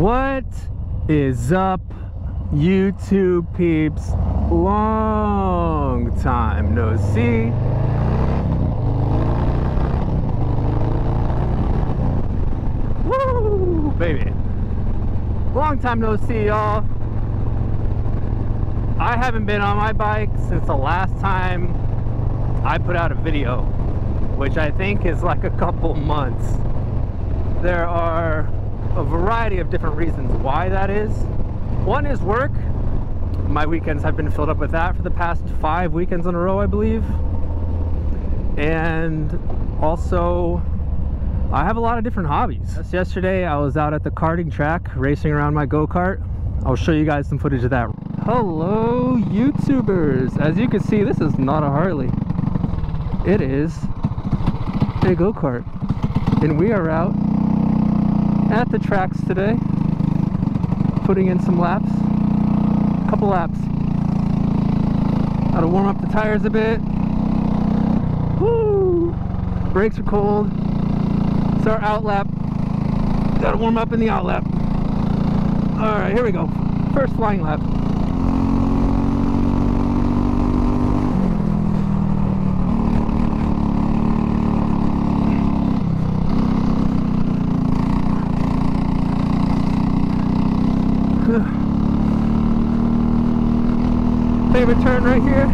What is up, YouTube peeps? Long time no see. Woo, baby. Long time no see, y'all. I haven't been on my bike since the last time I put out a video, which I think is like a couple months. There are a variety of different reasons why that is. One is work. My weekends have been filled up with that for the past five weekends in a row, I believe. And also, I have a lot of different hobbies. Just yesterday, I was out at the karting track racing around my go-kart. I'll show you guys some footage of that. Hello, YouTubers. As you can see, this is not a Harley. It is a go-kart. And we are out at the tracks today, putting in some laps. A couple laps. Gotta warm up the tires a bit. Woo! Brakes are cold. It's our out lap. Gotta warm up in the out lap. Alright, here we go. First flying lap. Favorite turn right here.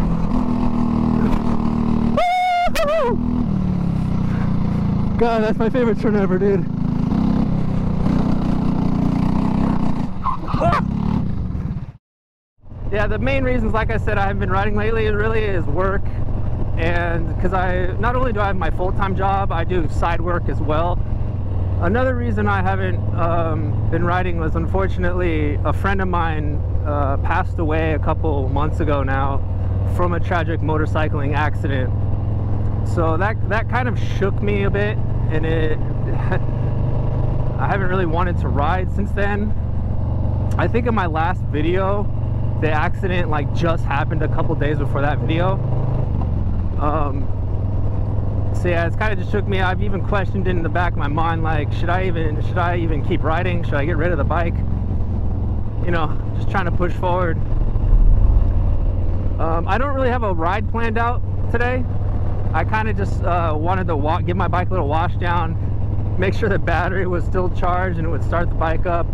God, that's my favorite turn ever, dude. Yeah, the main reasons, like I said, I haven't been riding lately really is work. And because I, not only do I have my full-time job, I do side work as well. Another reason I haven't um, been riding was unfortunately a friend of mine uh, passed away a couple months ago now from a tragic motorcycling accident. So that that kind of shook me a bit, and it I haven't really wanted to ride since then. I think in my last video, the accident like just happened a couple days before that video. Um, so yeah, it's kind of just shook me. I've even questioned in the back of my mind, like, should I even should I even keep riding? Should I get rid of the bike? You know, just trying to push forward. Um, I don't really have a ride planned out today. I kind of just uh, wanted to walk, give my bike a little wash down, make sure the battery was still charged and it would start the bike up,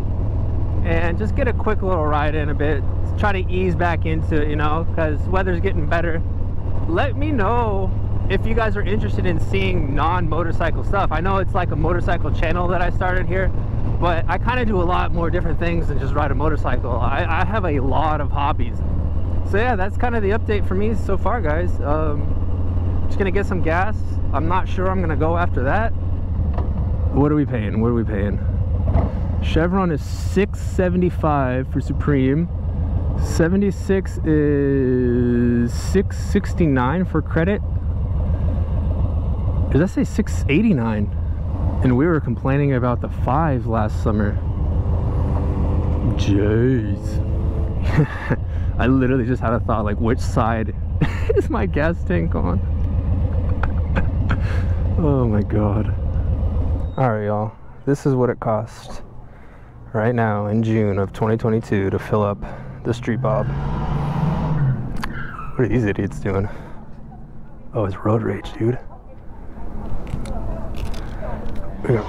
and just get a quick little ride in a bit. Try to ease back into it, you know, because weather's getting better. Let me know if you guys are interested in seeing non-motorcycle stuff. I know it's like a motorcycle channel that I started here, but I kind of do a lot more different things than just ride a motorcycle. I, I, have a lot of hobbies. So yeah, that's kind of the update for me so far, guys. Um, just gonna get some gas. I'm not sure I'm gonna go after that. What are we paying? What are we paying? Chevron is 675 for Supreme. 76 is 669 for credit. Does that say 689? And we were complaining about the fives last summer. Jeez. I literally just had a thought like which side is my gas tank on? oh my god. Alright y'all, this is what it costs right now in June of 2022 to fill up the Street Bob. What are these idiots doing? Oh, it's road rage, dude. Yeah.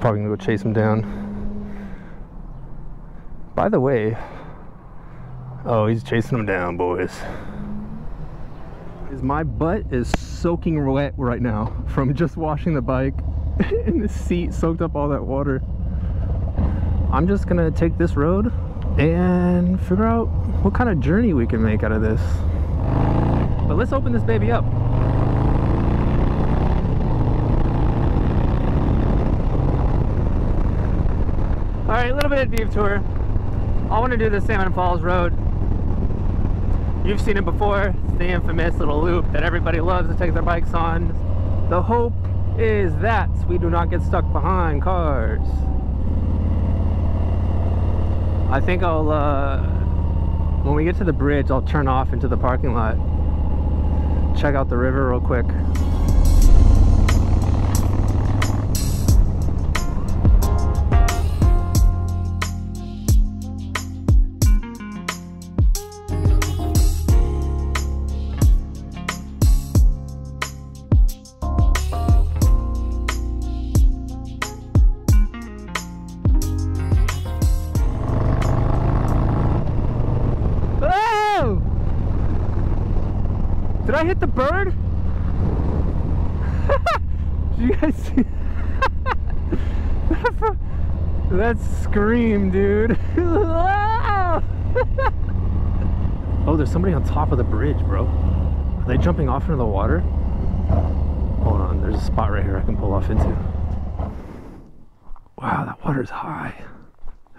Probably gonna go chase him down. By the way, oh, he's chasing him down, boys. Is my butt is soaking wet right now from just washing the bike, and the seat soaked up all that water. I'm just gonna take this road and figure out what kind of journey we can make out of this. But let's open this baby up. All right, a little bit of detour. I want to do the Salmon Falls Road. You've seen it before. It's the infamous little loop that everybody loves to take their bikes on. The hope is that we do not get stuck behind cars. I think I'll, uh, when we get to the bridge, I'll turn off into the parking lot. Check out the river real quick. Did I hit the bird? Did you guys see? that scream, dude. oh, there's somebody on top of the bridge, bro. Are they jumping off into the water? Hold on, there's a spot right here I can pull off into. Wow, that water's high.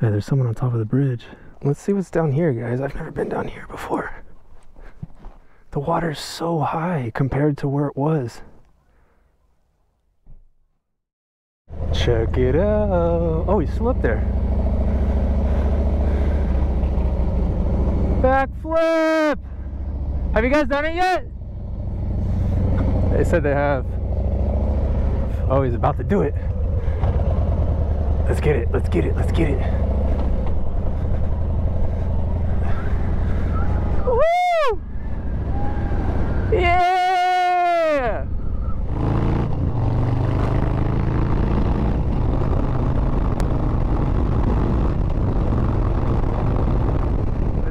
Hey, there's someone on top of the bridge. Let's see what's down here, guys. I've never been down here before. The water's so high compared to where it was. Check it out. Oh, he's still up there. Backflip! Have you guys done it yet? They said they have. Oh, he's about to do it. Let's get it, let's get it, let's get it. Woo! Yeah!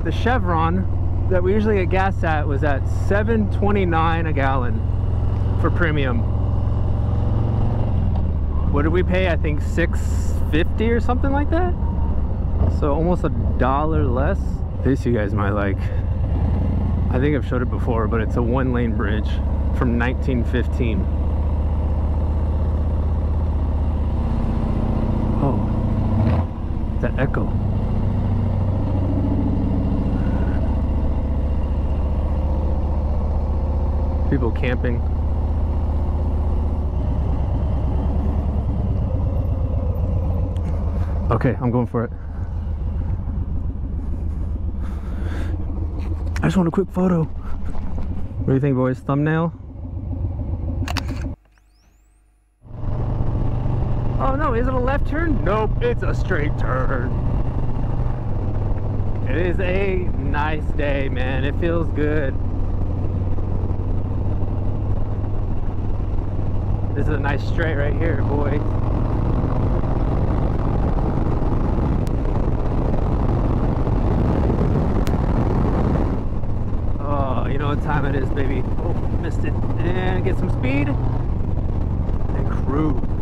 The Chevron that we usually get gas at was at 7.29 a gallon for premium. What did we pay? I think 6.50 or something like that. So almost a dollar less. This you guys might like. I think I've showed it before, but it's a one lane bridge from 1915. Oh, that echo. People camping. Okay, I'm going for it. I just want a quick photo. What do you think, boys? Thumbnail? Oh no, is it a left turn? Nope, it's a straight turn. It is a nice day, man. It feels good. This is a nice straight right here, boys. Oh, you know what time it is, baby. Oh, missed it. And get some speed. And cruise.